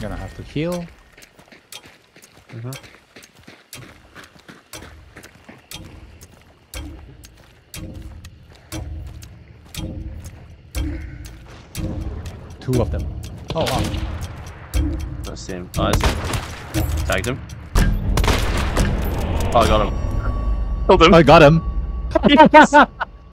Gonna have to heal. Mhm. Two of them. Oh wow. I see him. Oh, I see him. Tagged him. Oh, I got him. Killed him. I got him. Yes.